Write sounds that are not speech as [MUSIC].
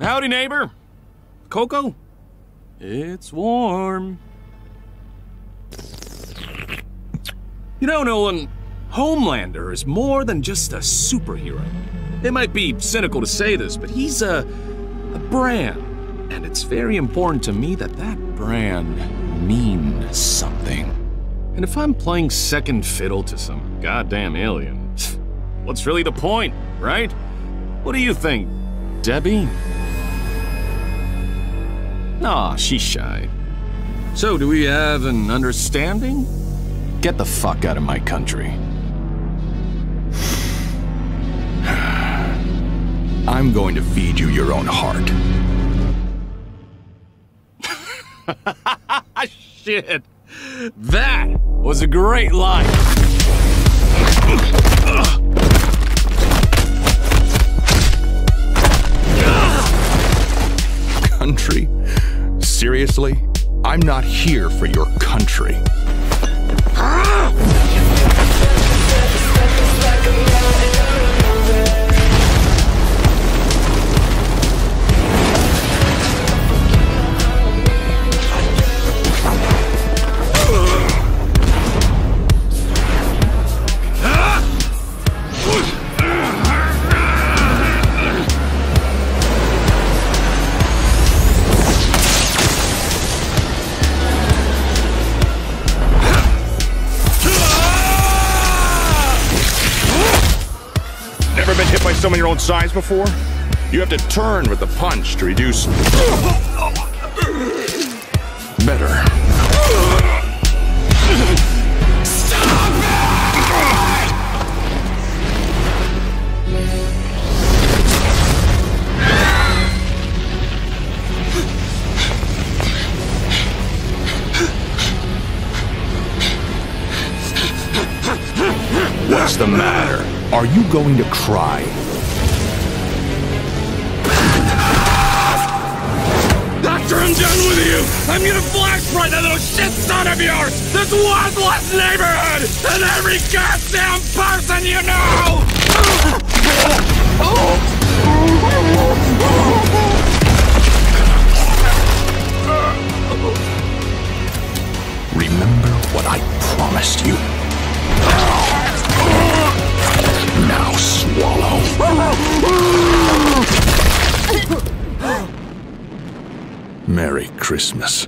Howdy, neighbor. Coco? It's warm. You know, Nolan, Homelander is more than just a superhero. It might be cynical to say this, but he's a, a brand. And it's very important to me that that brand means something. And if I'm playing second fiddle to some goddamn alien, what's really the point, right? What do you think, Debbie? Ah, Aw, she's shy. So, do we have an understanding? Get the fuck out of my country. [SIGHS] I'm going to feed you your own heart. [LAUGHS] Shit. That was a great line. [LAUGHS] Country? Seriously? I'm not here for your country. Never been hit by someone your own size before? You have to turn with the punch to reduce. Better. What's the matter? Are you going to cry? After I'm done with you, I'm gonna flash right that little shit son of yours! This worthless neighborhood! And every goddamn person you know! Remember what I promised you. Merry Christmas.